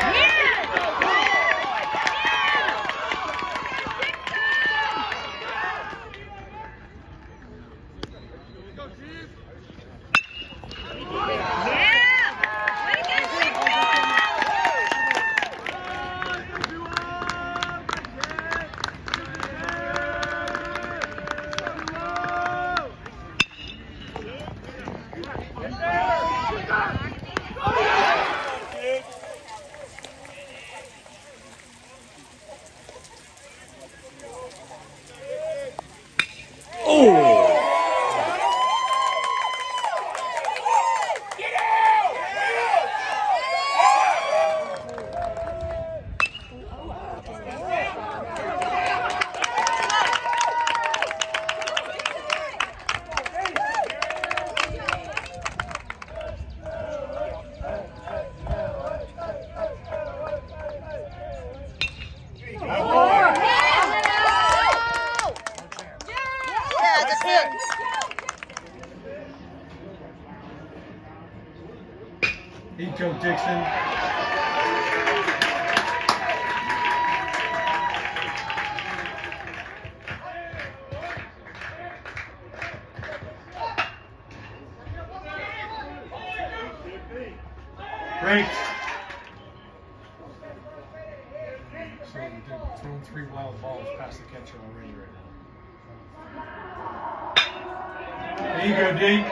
Hey, Joe Dixon. Great. So thrown three wild balls past the catcher you go, D.